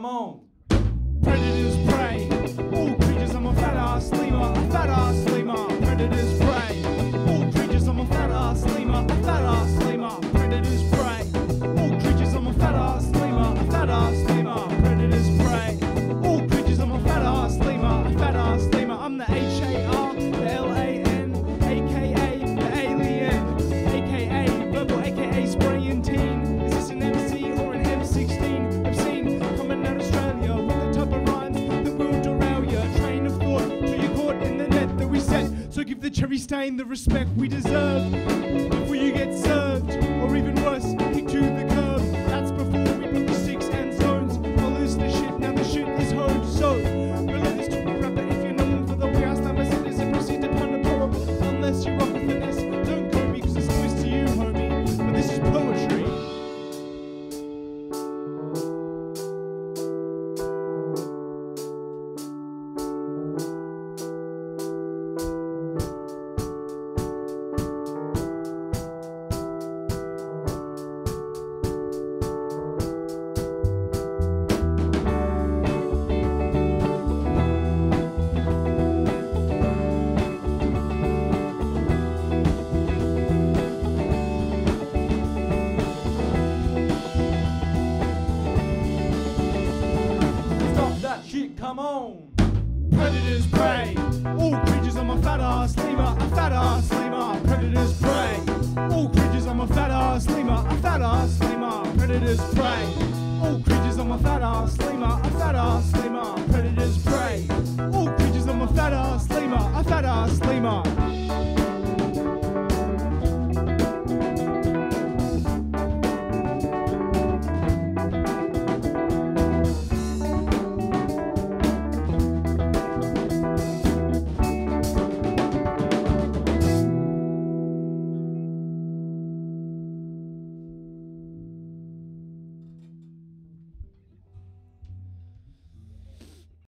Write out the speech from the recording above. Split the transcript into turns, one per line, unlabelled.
mão. The cherry stain, the respect we deserve. Before you get served,
come on.
Predators prey. All creatures on my fat ass lemur, a fat ass lemur. Predators prey. All creatures on my fat ass lemur, a fat ass lemur. Predators prey. All creatures on my fat ass lemur, a fat ass lemur.